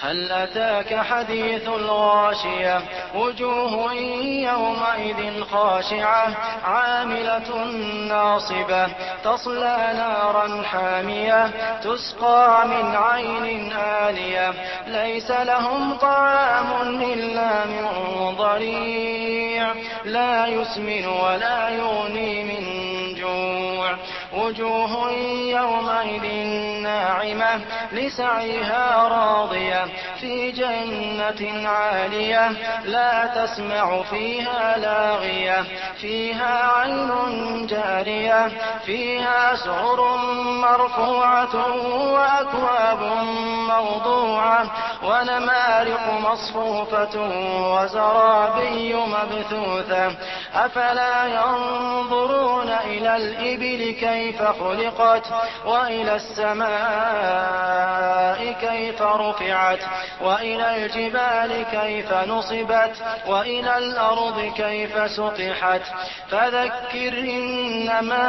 هل أتاك حديث الغاشية؟ وجوه يومئذ خاشعة عاملة ناصبة تصلى نارا حامية تسقى من عين آلية. ليس لهم طعام إلا من ضريع لا يسمن ولا يغني من وجوه يومئذ ناعمة لسعيها راضية في جنة عالية لا تسمع فيها لاغية فيها عين جارية فيها سرر مرفوعة وأكواب موضوعة ونمارق مصفوفة وزرابي مبثوثة أفلا إلى الإبل كيف خلقت وإلى السماء كيف رفعت وإلى الجبال كيف نصبت وإلى الأرض كيف سطحت فذكر إنما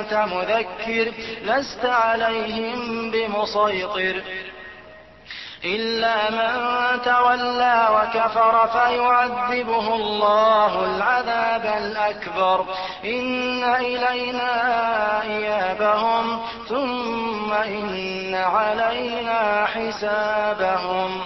أنت مذكر لست عليهم بمسيطر إلا من تولى وكفر فيعذبه الله العذاب الأكبر. إن إلينا إيابهم ثم إن علينا حسابهم.